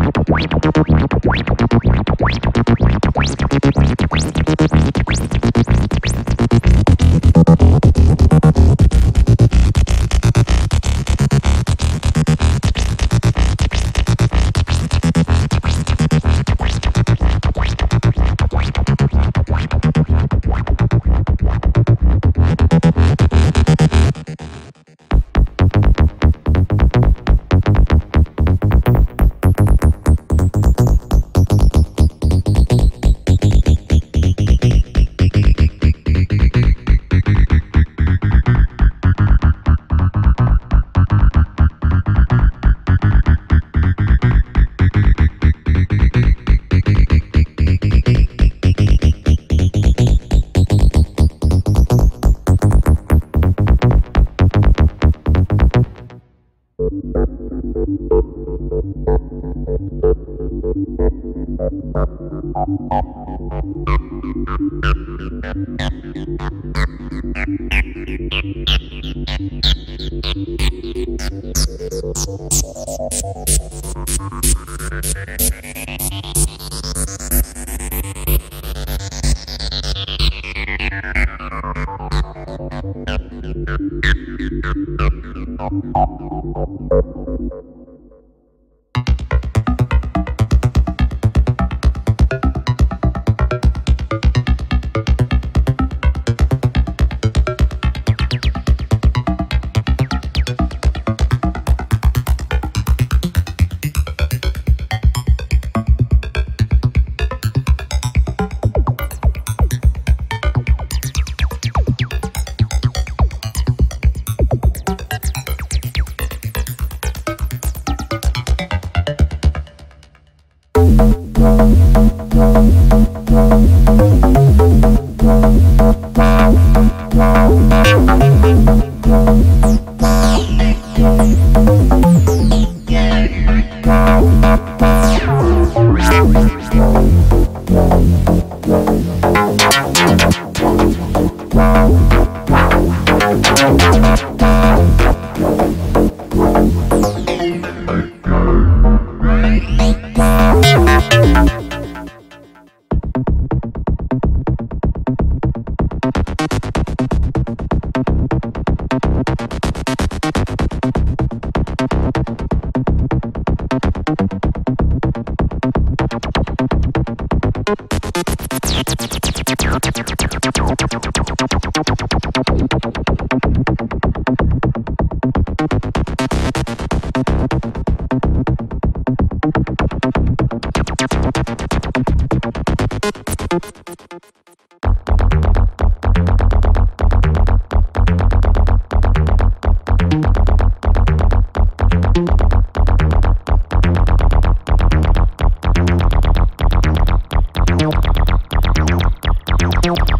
Thank you. Thank you. Nope.